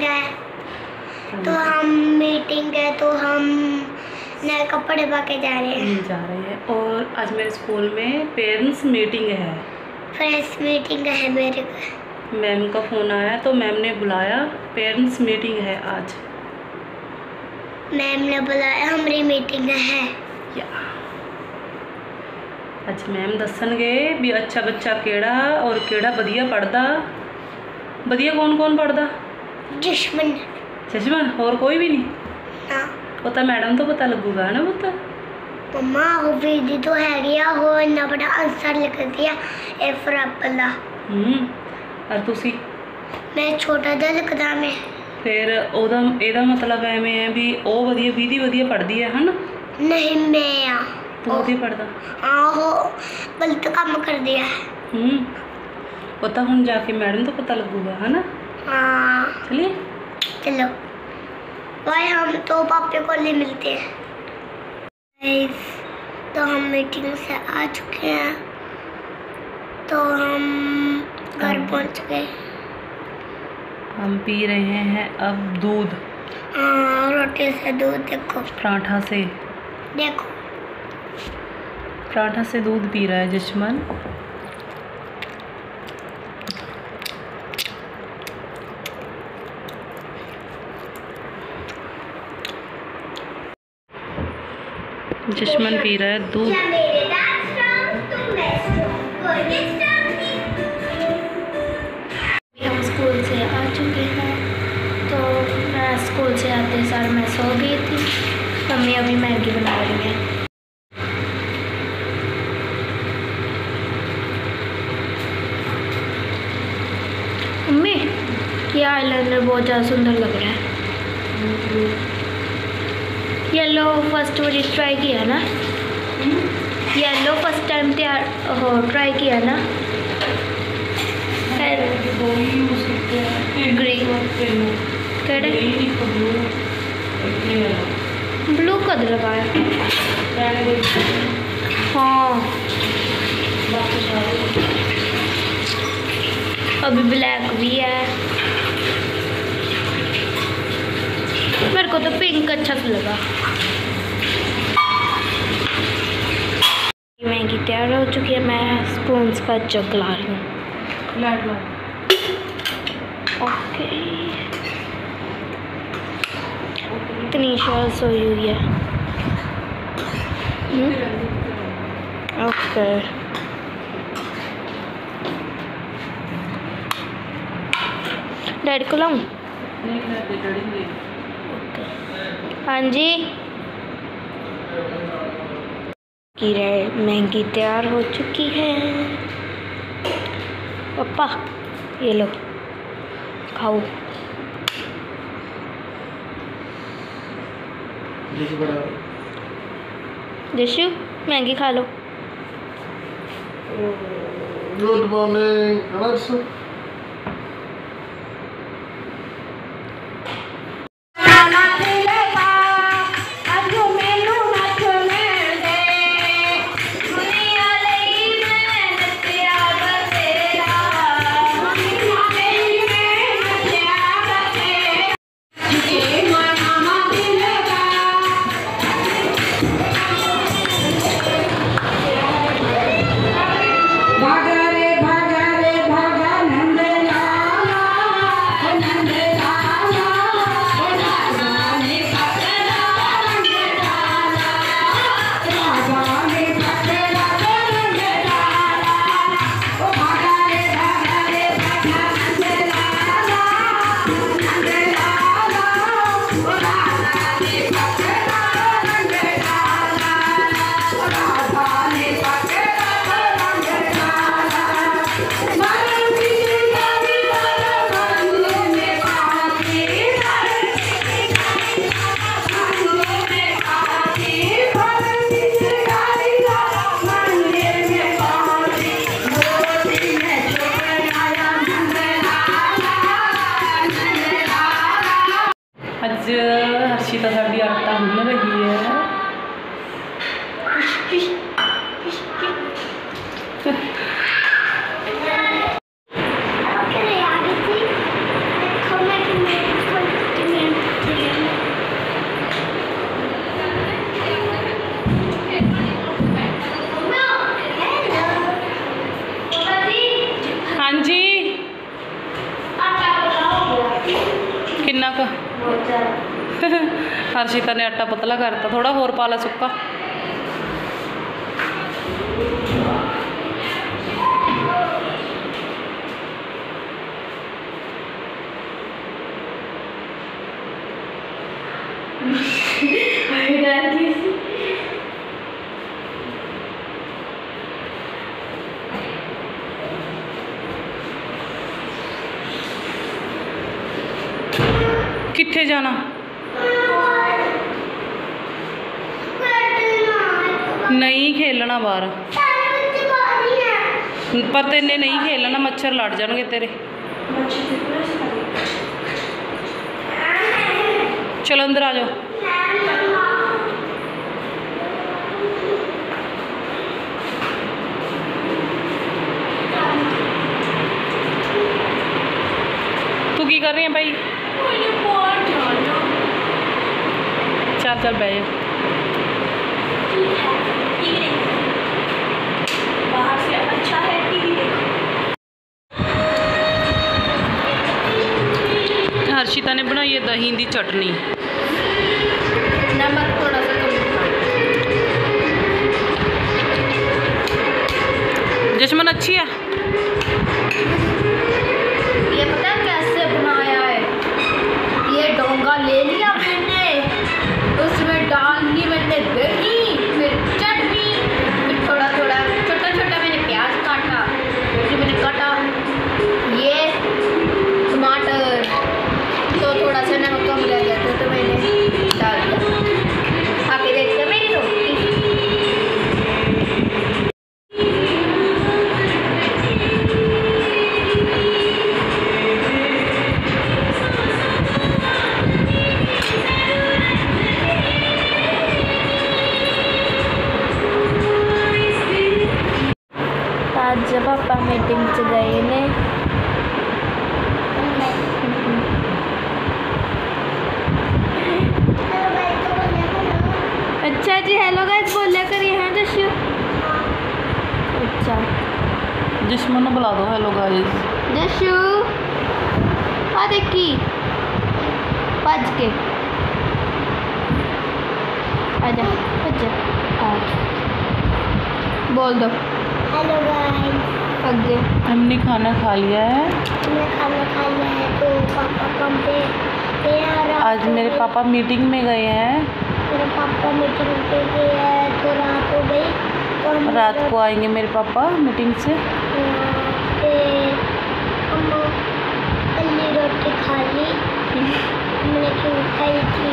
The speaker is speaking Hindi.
हाँ तो जी। हम मीटिंग है तो हम नए कपड़े पा के जा रहे हैं जा रही है और आज मेरे स्कूल में पेरेंट्स मीटिंग है फ्रेश मीटिंग है मेरे को मैम का फ़ोन आया तो मैम ने बुलाया पेरेंट्स मीटिंग है आज मैम ने बुलाया हमारी मीटिंग है या ਅੱਜ ਮੈਮ ਦੱਸਣਗੇ ਵੀ ਅੱਛਾ ਬੱਚਾ ਕਿਹੜਾ ਔਰ ਕਿਹੜਾ ਵਧੀਆ ਪੜਦਾ ਵਧੀਆ ਕੌਣ ਕੌਣ ਪੜਦਾ ਦੁਸ਼ਮਣ ਸਜਮਨ ਹੋਰ ਕੋਈ ਵੀ ਨਹੀਂ? ਨਾ। ਉਹ ਤਾਂ ਮੈਡਮ ਤੋਂ ਪਤਾ ਲੱਗੂਗਾ ਨਾ ਪੁੱਤ? ਮਮਾ ਉਹ ਵੀਡੀਓ ਤੋਂ ਹੈਗੀ ਆ ਉਹ ਇੰਨਾ ਬੜਾ ਆਨਸਰ ਲਿਖਦੀ ਆ ਇਹ ਫਰਾਪਲਾ ਹੂੰ ਔਰ ਤੁਸੀਂ? ਮੈਂ ਛੋਟਾ ਜਿਹਾ ਲਿਖਦਾ ਮੈਂ। ਫਿਰ ਉਹਦਾ ਇਹਦਾ ਮਤਲਬ ਐਵੇਂ ਹੈ ਵੀ ਉਹ ਵਧੀਆ ਵੀਦੀ ਵਧੀਆ ਪੜਦੀ ਹੈ ਹਨਾ? ਨਹੀਂ ਮੈਂ ਆ। ਤੂੰ ਵੀ ਪੜਦਾ ਆਹੋ ਗਲਤ ਕੰਮ ਕਰਦੇ ਆ। ਹੂੰ। ਉਹ ਤਾਂ ਹੁਣ ਜਾ ਕੇ ਮੈਡਮ ਤੋਂ ਪਤਾ ਲੱਗੂਗਾ ਹਨਾ हाँ ਚਲਿਏ चलो भाई हम तो पापे को ले मिलते हैं Guys, तो हम मीटिंग से आ चुके हैं तो हम घर हाँ। पहुंच गए हम पी रहे हैं अब दूध हाँ रोटी से दूध देखो पराठा से देखो पराठा से दूध पी रहा है जशमन जशमन पी रहा है। दूध। हम स्कूल से आ चुके हैं। तो मैं स्कूल से आते सार मैं सो गई थी। मम्मी अभी मैगी बना रही है। मम्मी ये आईलाइनर बहुत ज़्यादा सुंदर लग रहा है। येलो फ़र्स्ट वाली ट्राई किया ना? येलो फ़र्स्ट टाइम तैयार हो ट्राई किया ना? ग्रीन ब्लू कद लगाया। हाँ। अभी ब्लैक भी है। को तो पिंक अच्छा सा लगा। मैगी तैयार हो चुकी है मैं स्पून का जग ला रही हूँ। ओके इतनी तनीषा सोई हुई है। हम्म? ओके डैडी को लाऊं? हाँ जी। की मैगी तैयार हो चुकी है। पापा ये लो खाओ। जशु मैगी खा लो। Good morning, Rescue. artista sabia estar Harshita ने आटा पतला करता थोड़ा होर पाला सुक्का। कितने जाना? ਖੇਲਣਾ ਬਾਹਰ ਪਰ ਤੈਨੇ ਨਹੀਂ ਖੇਲਣਾ ਮੱਛਰ ਲੜ ਜਾਣਗੇ ਤੇਰੇ ਚਲੋ ਅੰਦਰ ਆ ਜਾਓ ਤੂੰ ਕੀ ਕਰ ਰਹੀ ਹੈ ਭਾਈ ਚੱਲ ਚੱਲ ਬਹਿ ਜਾ हर्षिता ने बनाई है दही की चटनी। नमक जश्मन अच्छी है? Pa-meeting today yun eh. अच्छा जी हेलो गाइस बोलिया करिए हैं जशु अच्छा जश्मन बुला दो हेलो गाइस जशु आ देखी भज के आजा आजा आ बोल दो हेलो गाइस पक गया हमने खाना खा लिया है। हमने खाना खा लिया है तो पापा कम पे, आज मेरे पापा मीटिंग में गए हैं। मेरे पापा मीटिंग पे गए हैं तो रात हो गई तो रात को आएँगे मेरे पापा मीटिंग से। हम रोटी खा ली। मैंने खाई थी?